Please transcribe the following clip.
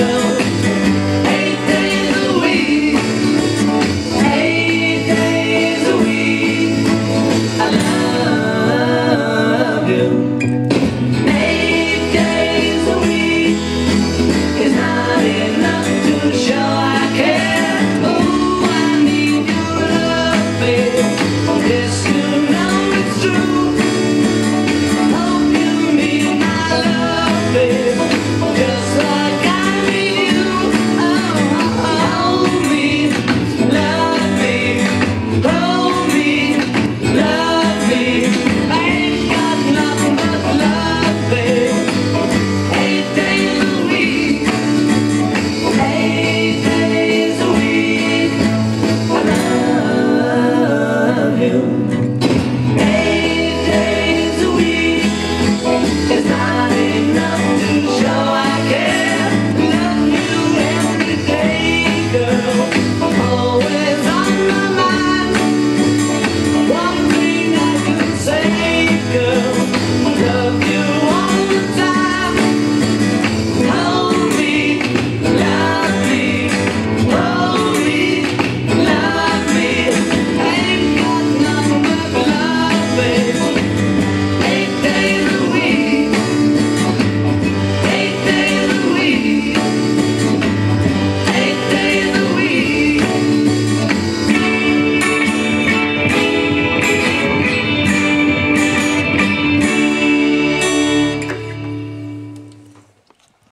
não.